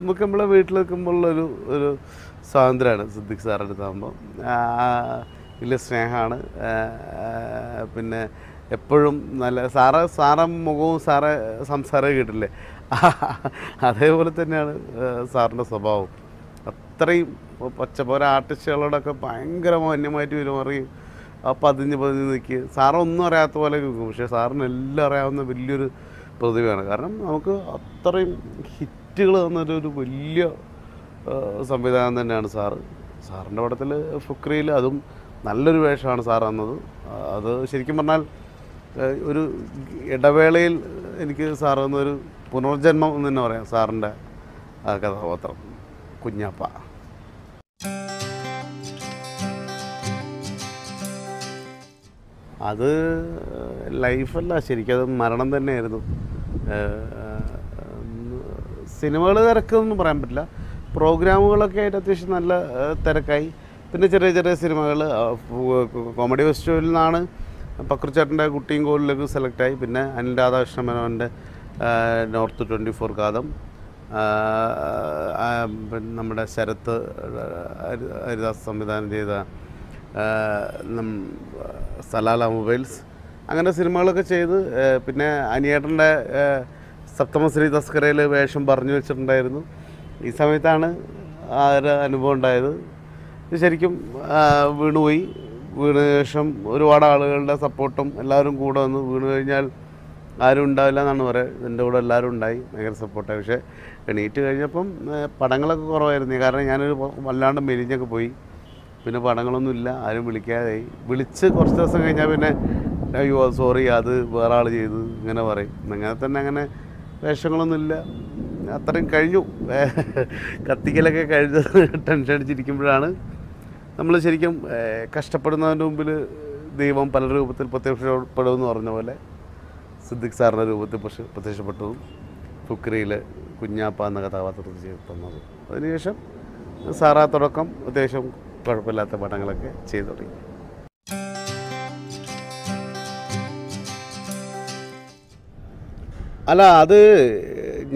നമുക്ക് നമ്മളെ വീട്ടിൽ നിൽക്കുമ്പോഴുള്ളൊരു ഒരു സ്വാതന്ത്ര്യമാണ് സിദ്ദിഖ് സാറിന്റെ അടുത്താകുമ്പോൾ വലിയ സ്നേഹമാണ്. പിന്നെ എപ്പോഴും നല്ല സാറ് സാറ മുഖവും സാറെ സംസാരം കിട്ടില്ലേ അതേപോലെ തന്നെയാണ് സാറിന്റെ സ്വഭാവം. അത്രയും പച്ചപ്പോര ആർട്ടിസ്റ്റുകളോടൊക്കെ ഭയങ്കര മാന്യമായിട്ട് പെരുമാറുകയും ആ പതിഞ്ഞ് പതിഞ്ഞ് നിൽക്കുക സാറൊന്നും അറിയാത്ത പോലെ നിൽക്കും പക്ഷേ സാറിന് എല്ലാം അറിയാവുന്ന വലിയൊരു പ്രതിഭയാണ്. കാരണം നമുക്ക് അത്രയും ഹിറ്റുകൾ തന്നൊരു ഒരു വലിയ സംവിധാനം തന്നെയാണ് സാറ്. സാറിന്റെ പടത്തിൽ ഫുക്രിയിൽ അതും നല്ലൊരു വേഷമാണ് സാർ തന്നത്. അത് ശരിക്കും പറഞ്ഞാൽ ഒരു ഇടവേളയിൽ എനിക്ക് സാർ തന്നൊരു പുനർജന്മം എന്ന് തന്നെ പറയാം സാറിന്റെ കഥാപാത്രം. കുഞ്ഞാപ്പ. അത് ലൈഫല്ല ശരിക്കും അത് മരണം തന്നെയായിരുന്നു. സിനിമകൾ തിരക്കൊന്നും പറയാൻ പറ്റില്ല. പ്രോഗ്രാമുകളൊക്കെ ആയിട്ട് അത്യാവശ്യം നല്ല തിരക്കായി. പിന്നെ ചെറിയ ചെറിയ സിനിമകൾ കോമഡി ഫെസ്റ്റിവലിൽ നിന്നാണ് പക്രുച്ചേട്ടന്റെ കുട്ടിയും കോലിലേക്ക് സെലക്റ്റായി പിന്നെ അനിൽ രാധാകൃഷ്ണ മേനോന്റെ നോർത്ത് ട്വന്റി ഫോർ കാതം നമ്മുടെ ശരത്ത് ഹരിദാസ് സംവിധാനം ചെയ്ത സലാല മൊബൈൽസ്. അങ്ങനെ സിനിമകളൊക്കെ ചെയ്ത് പിന്നെ അനിയേട്ടന്റെ സപ്തമശ്രീ തസ്കരയിൽ വേഷം പറഞ്ഞു വെച്ചിട്ടുണ്ടായിരുന്നു. ഈ സമയത്താണ് ആ ഒരു അനുഭവം ഉണ്ടായത്. ശരിക്കും വീണുപോയി. വീണ ശേഷം ഒരുപാട് ആളുകളുടെ സപ്പോർട്ടും എല്ലാവരും കൂടെ വന്നു. വീണു കഴിഞ്ഞാൽ ആരും ഉണ്ടാവില്ല എന്നാണ് പറയുക എന്റെ കൂടെ എല്ലാവരും ഉണ്ടായി. ഭയങ്കര സപ്പോർട്ടായി. പക്ഷേ എണീറ്റ് കഴിഞ്ഞപ്പം പടങ്ങളൊക്കെ കുറവായിരുന്നു. കാരണം ഞാനൊരു വല്ലാണ്ട് മെലിഞ്ഞൊക്കെ പോയി. പിന്നെ പടങ്ങളൊന്നും ഇല്ല ആരും വിളിക്കാതായി വിളിച്ച് കുറച്ച് ദിവസം കഴിഞ്ഞാൽ പിന്നെ അയ്യോ സോറി അത് വേറെ ആൾ ചെയ്തു. ഇങ്ങനെ പറയും. അങ്ങനെ തന്നെ അങ്ങനെ വേഷങ്ങളൊന്നും ഇല്ല അത്രയും കഴിഞ്ഞു. കത്തിക്കലൊക്കെ കഴിഞ്ഞ ടെൻഷൻ അടിച്ചിരിക്കുമ്പോഴാണ് നമ്മൾ ശരിക്കും കഷ്ടപ്പെടുന്നതിന്റെ മുമ്പിൽ ദൈവം പല രൂപത്തിൽ പ്രത്യക്ഷപ്പെടുമെന്ന് പറഞ്ഞ പോലെ സിദ്ദിഖ് സാറിന്റെ രൂപത്തിൽ പ്രത്യക്ഷപ്പെട്ടു പ്രത്യക്ഷപ്പെട്ടതും ഫുക്രിയിൽ കുഞ്ഞാപ്പ എന്ന കഥാപാത്രത്തിൽ ചെയ്ത് തന്നത്. അതിനുശേഷം സാറാ തുടക്കം അത്യാവശ്യം കുഴപ്പമില്ലാത്ത പടങ്ങളൊക്കെ ചെയ്തു തുടങ്ങി. അല്ല അത്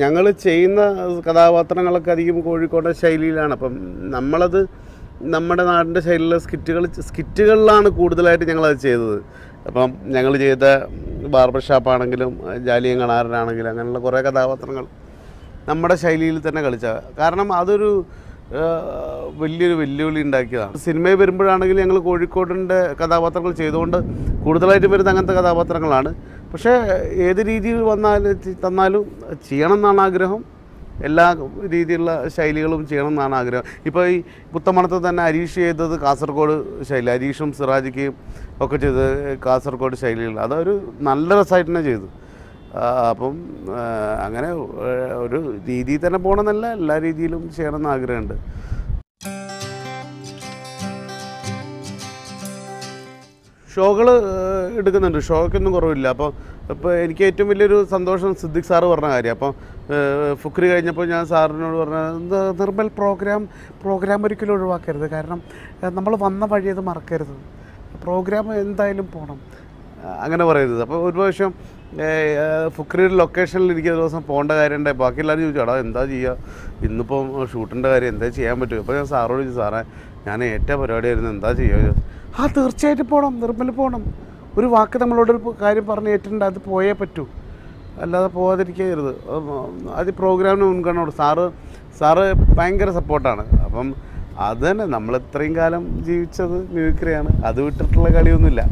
ഞങ്ങൾ ചെയ്യുന്ന കഥാപാത്രങ്ങളൊക്കെ അധികം കോഴിക്കോട്ടെ ശൈലിയിലാണ്. അപ്പം നമ്മളത് നമ്മുടെ നാടിന്റെ ശൈലിയിലെ സ്കിറ്റുകൾ സ്കിറ്റുകളിലാണ് കൂടുതലായിട്ട് ഞങ്ങളത് ചെയ്തത്. അപ്പം ഞങ്ങൾ ചെയ്ത ബാർബർ ഷാപ്പാണെങ്കിലും ജാലിയൻ കണാരനാണെങ്കിലും അങ്ങനെയുള്ള കുറേ കഥാപാത്രങ്ങൾ നമ്മുടെ ശൈലിയിൽ തന്നെ കളിച്ച. കാരണം അതൊരു വലിയൊരു വെല്ലുവിളി ഉണ്ടാക്കിയതാണ്. സിനിമയിൽ വരുമ്പോഴാണെങ്കിൽ ഞങ്ങൾ കോഴിക്കോടിന്റെ കഥാപാത്രങ്ങൾ ചെയ്തുകൊണ്ട് കൂടുതലായിട്ട് വരുന്ന അങ്ങനത്തെ കഥാപാത്രങ്ങളാണ്. പക്ഷേ ഏത് രീതിയിൽ വന്നാലും തന്നാലും ചെയ്യണം എന്നാണ് ആഗ്രഹം. എല്ലാ രീതിയിലുള്ള ശൈലികളും ചെയ്യണം എന്നാണ് ആഗ്രഹം. ഇപ്പോൾ ഈ പുത്തമണത്ത് തന്നെ അരീഷ് ചെയ്തത് കാസർഗോഡ് ശൈലി അരീഷും സിറാജിക്കും ഒക്കെ ചെയ്തത് കാസർഗോഡ് ശൈലികൾ അതൊരു നല്ല രസമായിട്ട് തന്നെ ചെയ്തു. അപ്പം അങ്ങനെ ഒരു രീതിയിൽ തന്നെ പോകണമെന്നല്ല എല്ലാ രീതിയിലും ചെയ്യണമെന്ന് ആഗ്രഹമുണ്ട്. ഷോകൾ എടുക്കുന്നുണ്ട്. ഷോക്കൊന്നും കുറവില്ല. അപ്പോൾ ഇപ്പോൾ എനിക്ക് ഏറ്റവും വലിയൊരു സന്തോഷം സിദ്ദിഖ് സാറ് പറഞ്ഞ കാര്യം. അപ്പോൾ ഫുക്രി കഴിഞ്ഞപ്പോൾ ഞാൻ സാറിനോട് പറഞ്ഞ നിർമ്മൽ പ്രോഗ്രാം പ്രോഗ്രാം ഒരിക്കലും ഒഴിവാക്കരുത്. കാരണം നമ്മൾ വന്ന വഴി അത് മറക്കരുത്. പ്രോഗ്രാം എന്തായാലും പോകണം അങ്ങനെ പറയരുത്. അപ്പോൾ ഒരു പ്രാവശ്യം ഫുക്രിയുടെ ലൊക്കേഷനിൽ എനിക്ക് ദിവസം പോകേണ്ട കാര്യം ഉണ്ടായി ബാക്കി എല്ലാവരും ചോദിച്ചു എടാ എന്താ ചെയ്യുക ഇന്നിപ്പം ഷൂട്ടിന്റെ കാര്യം എന്താ ചെയ്യാൻ പറ്റുമോ അപ്പോൾ ഞാൻ സാറോട് ചോദിച്ചു സാറേ ഞാൻ ഏറ്റ പരിപാടിയായിരുന്നു എന്താ ചെയ്യുക ആ തീർച്ചയായിട്ടും പോകണം നിർമ്മൽ പോകണം ഒരു വാക്ക് നമ്മളോട് ഒരു കാര്യം പറഞ്ഞ് ഏറ്റിട്ടുണ്ട് അത് പോയേ പറ്റൂ. അല്ലാതെ പോകാതിരിക്കരുത് അത് പ്രോഗ്രാമിന് മുൻഗണന കൊടുക്കും. സാറ് സാറ് ഭയങ്കര സപ്പോർട്ടാണ്. അപ്പം അത് തന്നെ നമ്മൾ ഇത്രയും കാലം ജീവിച്ചത് മിമിക്രിയാണ് അത് വിട്ടിട്ടുള്ള കളിയൊന്നുമില്ല.